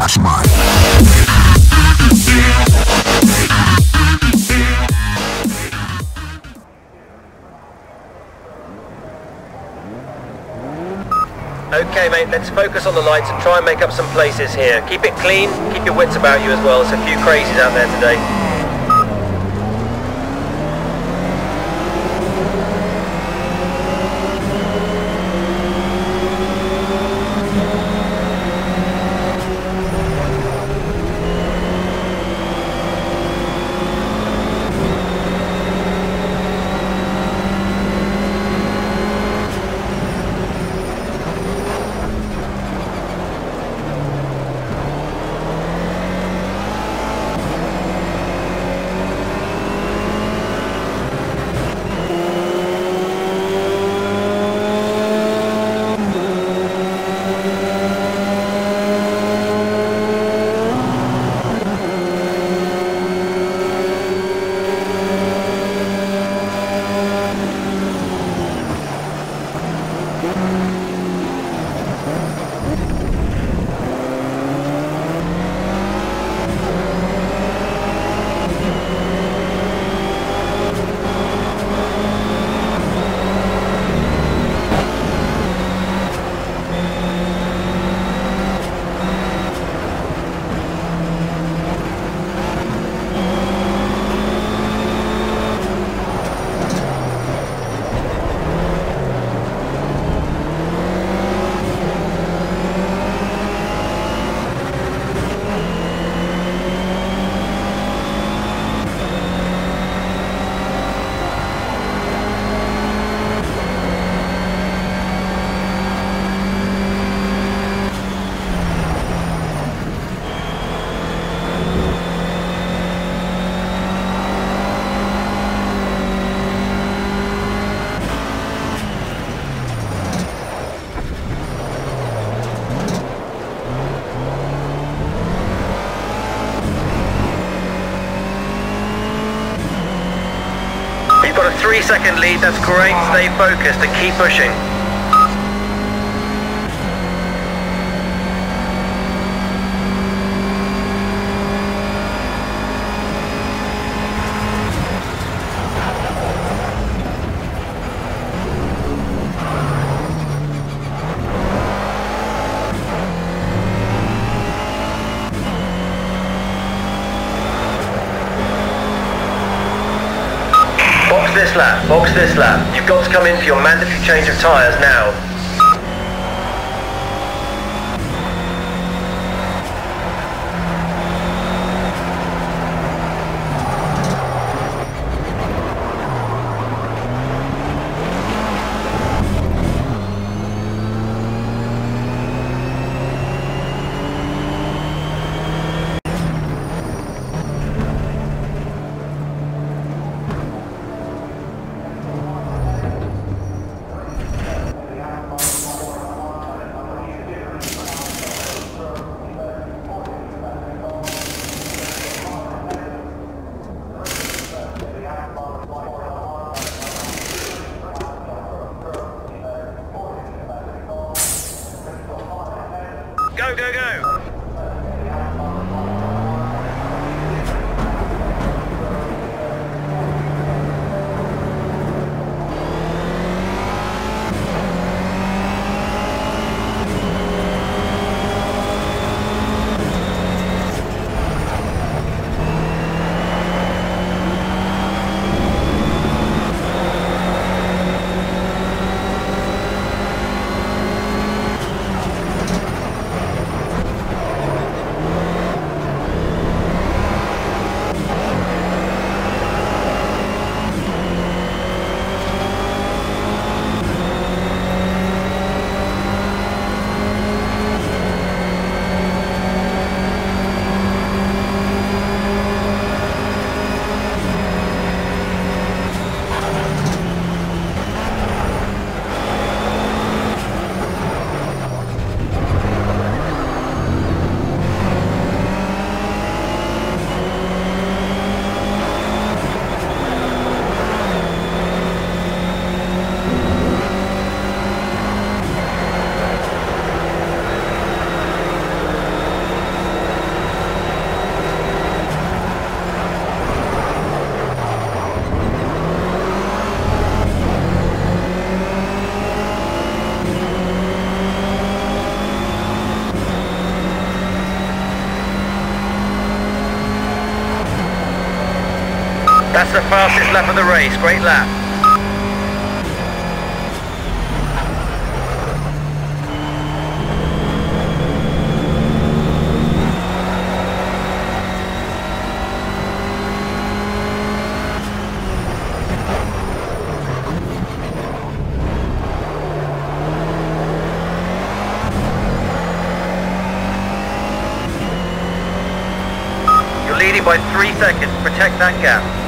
Josh Mark. Okay, mate, let's focus on the lights and try and make up some places here. Keep it clean, keep your wits about you as well. There's a few crazies out there today. Three second lead, that's great. Stay focused and keep pushing. Box this lap, box this lap. You've got to come in for your mandatory change of tyres now. Go, go! That's the fastest lap of the race. Great lap. By three seconds. Protect that gap.